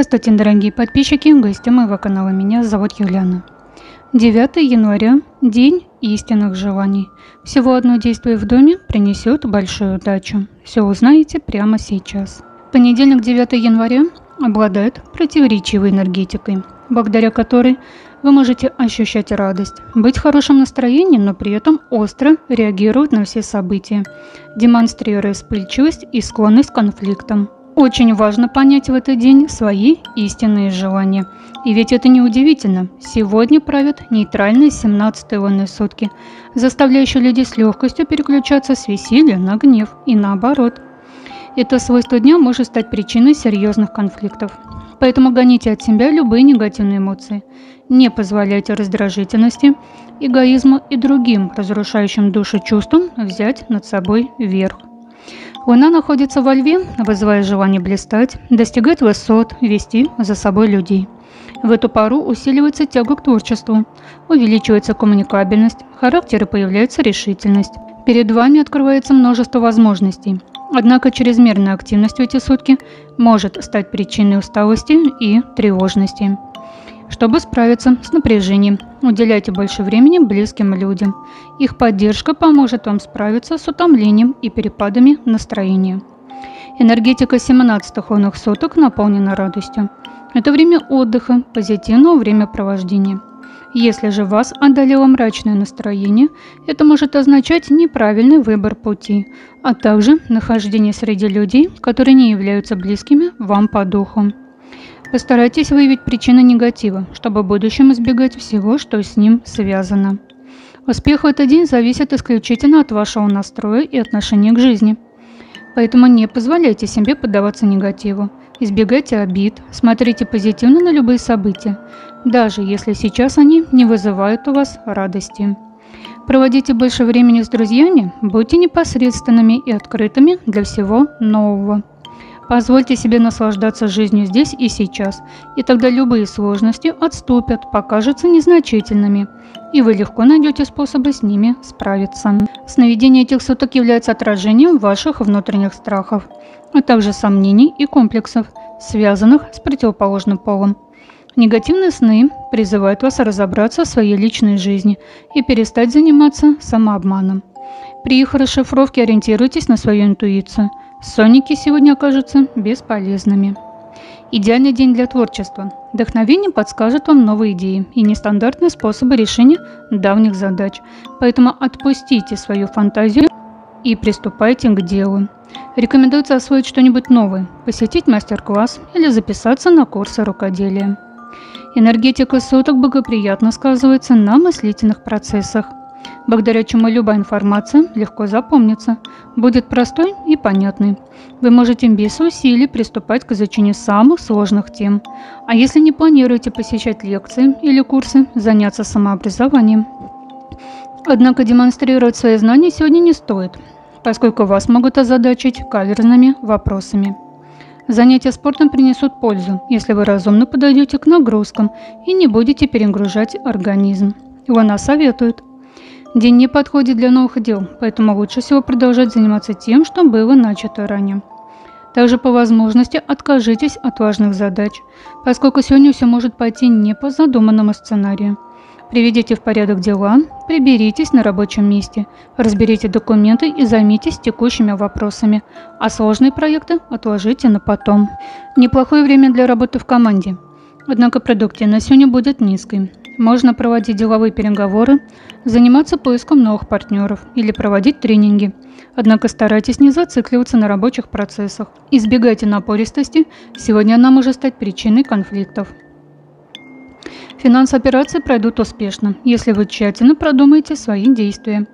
Здравствуйте, дорогие подписчики и гости моего канала. Меня зовут Юлиана. 9 января – день истинных желаний. Всего одно действие в доме принесет большую удачу. Все узнаете прямо сейчас. Понедельник 9 января обладает противоречивой энергетикой, благодаря которой вы можете ощущать радость, быть в хорошем настроении, но при этом остро реагировать на все события, демонстрируя вспыльчивость и склонность к конфликтам. Очень важно понять в этот день свои истинные желания. И ведь это не удивительно. Сегодня правят нейтральные 17 лунные сутки, заставляющие людей с легкостью переключаться с веселья на гнев и наоборот. Это свойство дня может стать причиной серьезных конфликтов. Поэтому гоните от себя любые негативные эмоции. Не позволяйте раздражительности, эгоизму и другим разрушающим душу чувствам взять над собой верх. Луна находится во льве, вызывая желание блистать, достигать высот, вести за собой людей. В эту пару усиливается тяга к творчеству, увеличивается коммуникабельность, в характере появляется решительность. Перед вами открывается множество возможностей. Однако чрезмерная активность в эти сутки может стать причиной усталости и тревожности. Чтобы справиться с напряжением, уделяйте больше времени близким людям. Их поддержка поможет вам справиться с утомлением и перепадами настроения. Энергетика 17 лунных суток наполнена радостью. Это время отдыха, позитивного времяпровождения. Если же вас одолело мрачное настроение, это может означать неправильный выбор пути, а также нахождение среди людей, которые не являются близкими вам по духу. Постарайтесь выявить причины негатива, чтобы в будущем избегать всего, что с ним связано. Успех в этот день зависит исключительно от вашего настроя и отношения к жизни. Поэтому не позволяйте себе поддаваться негативу. Избегайте обид, смотрите позитивно на любые события, даже если сейчас они не вызывают у вас радости. Проводите больше времени с друзьями, будьте непосредственными и открытыми для всего нового. Позвольте себе наслаждаться жизнью здесь и сейчас, и тогда любые сложности отступят, покажутся незначительными, и вы легко найдете способы с ними справиться. Сновидение этих суток является отражением ваших внутренних страхов, а также сомнений и комплексов, связанных с противоположным полом. Негативные сны призывают вас разобраться в своей личной жизни и перестать заниматься самообманом. При их расшифровке ориентируйтесь на свою интуицию – Сонники сегодня окажутся бесполезными. Идеальный день для творчества. Вдохновение подскажет вам новые идеи и нестандартные способы решения давних задач. Поэтому отпустите свою фантазию и приступайте к делу. Рекомендуется освоить что-нибудь новое, посетить мастер-класс или записаться на курсы рукоделия. Энергетика суток благоприятно сказывается на мыслительных процессах благодаря чему любая информация легко запомнится, будет простой и понятной. Вы можете без усилий приступать к изучению самых сложных тем. А если не планируете посещать лекции или курсы, заняться самообразованием. Однако демонстрировать свои знания сегодня не стоит, поскольку вас могут озадачить каверзными вопросами. Занятия спортом принесут пользу, если вы разумно подойдете к нагрузкам и не будете перегружать организм. Луна советует День не подходит для новых дел, поэтому лучше всего продолжать заниматься тем, что было начато ранее. Также по возможности откажитесь от важных задач, поскольку сегодня все может пойти не по задуманному сценарию. Приведите в порядок дела, приберитесь на рабочем месте, разберите документы и займитесь текущими вопросами, а сложные проекты отложите на потом. Неплохое время для работы в команде. Однако продуктивность сегодня будет низкой, можно проводить деловые переговоры, заниматься поиском новых партнеров или проводить тренинги. Однако старайтесь не зацикливаться на рабочих процессах. Избегайте напористости, сегодня она может стать причиной конфликтов. Финансовые операции пройдут успешно, если вы тщательно продумаете свои действия.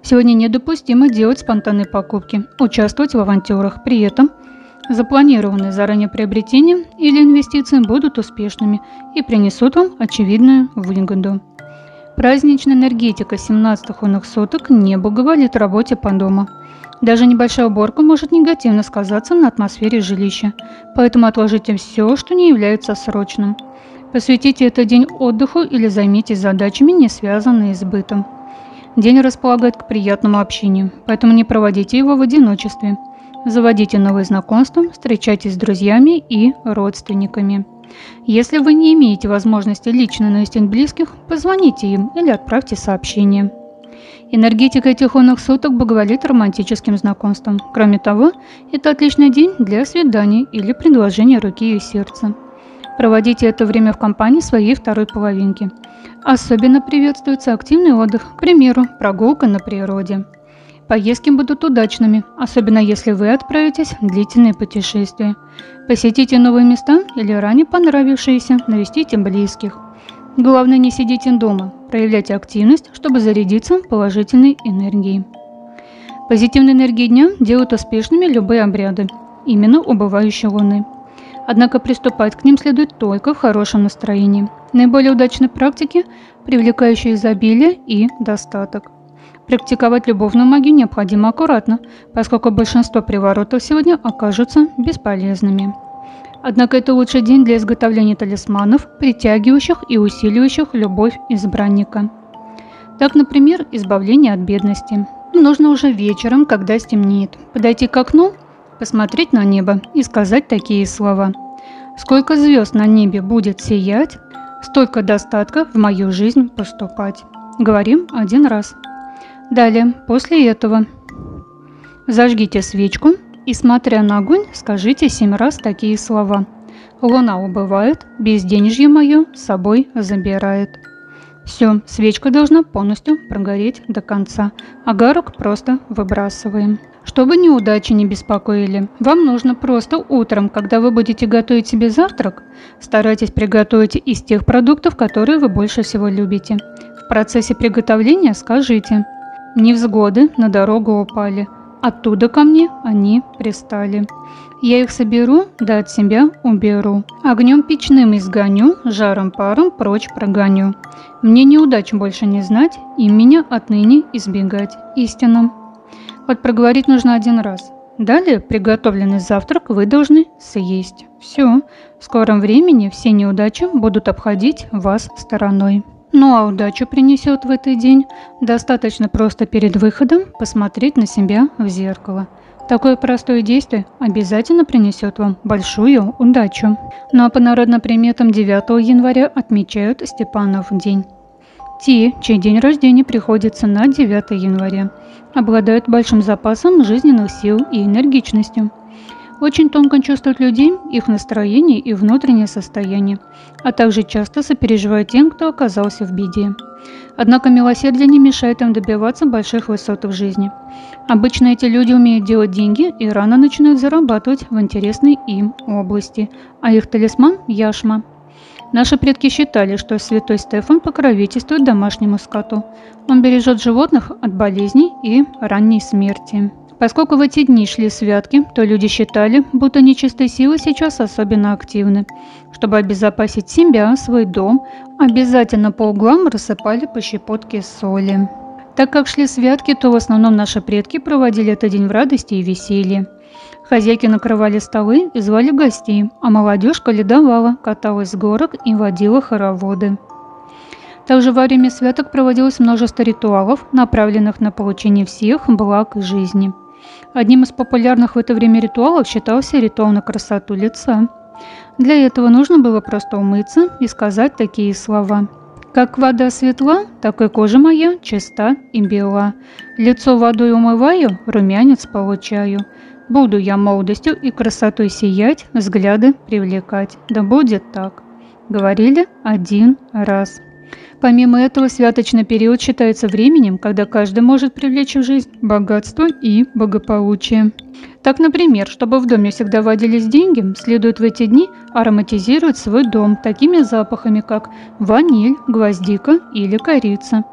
Сегодня недопустимо делать спонтанные покупки, участвовать в авантюрах, при этом – Запланированные заранее приобретения или инвестиции будут успешными и принесут вам очевидную выгоду. Праздничная энергетика 17 лунных суток не благоволит работе по дому. Даже небольшая уборка может негативно сказаться на атмосфере жилища, поэтому отложите все, что не является срочным. Посвятите этот день отдыху или займитесь задачами, не связанными с бытом. День располагает к приятному общению, поэтому не проводите его в одиночестве – Заводите новые знакомства, встречайтесь с друзьями и родственниками. Если вы не имеете возможности лично навестить близких, позвоните им или отправьте сообщение. Энергетика этих лунных суток благоволит романтическим знакомствам. Кроме того, это отличный день для свиданий или предложения руки и сердца. Проводите это время в компании своей второй половинки. Особенно приветствуется активный отдых, к примеру, прогулка на природе. Поездки будут удачными, особенно если вы отправитесь в длительное путешествие. Посетите новые места или ранее понравившиеся, навестите близких. Главное, не сидите дома, проявляйте активность, чтобы зарядиться положительной энергией. Позитивные энергии дня делают успешными любые обряды, именно убывающей луны. Однако приступать к ним следует только в хорошем настроении. Наиболее удачные практики, привлекающие изобилие и достаток – Практиковать любовную магию необходимо аккуратно, поскольку большинство приворотов сегодня окажутся бесполезными. Однако это лучший день для изготовления талисманов, притягивающих и усиливающих любовь избранника. Так, например, избавление от бедности. Нужно уже вечером, когда стемнеет, подойти к окну, посмотреть на небо и сказать такие слова. «Сколько звезд на небе будет сиять, столько достатка в мою жизнь поступать». Говорим один раз – Далее, после этого, зажгите свечку и, смотря на огонь, скажите семь раз такие слова. Луна убывает, безденежье мое с собой забирает. Все, свечка должна полностью прогореть до конца. Огарок просто выбрасываем. Чтобы неудачи не беспокоили, вам нужно просто утром, когда вы будете готовить себе завтрак, старайтесь приготовить из тех продуктов, которые вы больше всего любите. В процессе приготовления скажите – Невзгоды на дорогу упали. Оттуда ко мне они пристали. Я их соберу, да от себя уберу. Огнем печным изгоню, жаром паром прочь прогоню. Мне неудач больше не знать, и меня отныне избегать истинным. Вот проговорить нужно один раз. Далее приготовленный завтрак вы должны съесть. Все, в скором времени все неудачи будут обходить вас стороной. Ну а удачу принесет в этот день. Достаточно просто перед выходом посмотреть на себя в зеркало. Такое простое действие обязательно принесет вам большую удачу. Ну а по народным приметам 9 января отмечают Степанов день. Те, чей день рождения приходится на 9 января, обладают большим запасом жизненных сил и энергичностью – очень тонко чувствуют людей, их настроение и внутреннее состояние, а также часто сопереживают тем, кто оказался в беде. Однако милосердие не мешает им добиваться больших высот в жизни. Обычно эти люди умеют делать деньги и рано начинают зарабатывать в интересной им области, а их талисман – яшма. Наши предки считали, что святой Стефан покровительствует домашнему скоту. Он бережет животных от болезней и ранней смерти. Поскольку в эти дни шли святки, то люди считали, будто нечистые силы сейчас особенно активны. Чтобы обезопасить себя, свой дом, обязательно по углам рассыпали по щепотке соли. Так как шли святки, то в основном наши предки проводили этот день в радости и веселье. Хозяйки накрывали столы и звали гостей, а молодежь каледовала, каталась с горок и водила хороводы. Также во время святок проводилось множество ритуалов, направленных на получение всех благ жизни – Одним из популярных в это время ритуалов считался ритуал на красоту лица. Для этого нужно было просто умыться и сказать такие слова. «Как вода светла, так и кожа моя чиста и бела. Лицо водой умываю, румянец получаю. Буду я молодостью и красотой сиять, взгляды привлекать. Да будет так». Говорили один раз. Помимо этого, святочный период считается временем, когда каждый может привлечь в жизнь богатство и благополучие. Так, например, чтобы в доме всегда водились деньги, следует в эти дни ароматизировать свой дом такими запахами, как ваниль, гвоздика или корица.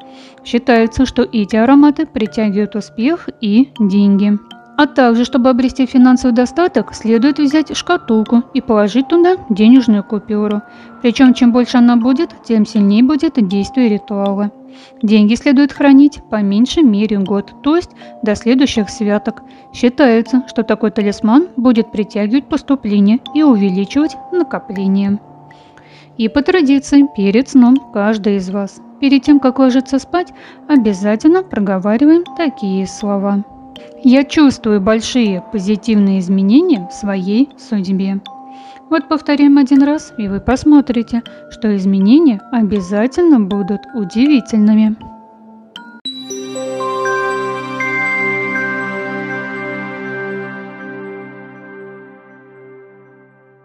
Считается, что эти ароматы притягивают успех и деньги. А также, чтобы обрести финансовый достаток, следует взять шкатулку и положить туда денежную купюру. Причем, чем больше она будет, тем сильнее будет действие ритуала. Деньги следует хранить по меньшей мере год, то есть до следующих святок. Считается, что такой талисман будет притягивать поступление и увеличивать накопление. И по традиции, перед сном каждый из вас, перед тем, как ложиться спать, обязательно проговариваем такие слова. Я чувствую большие позитивные изменения в своей судьбе. Вот повторим один раз, и вы посмотрите, что изменения обязательно будут удивительными.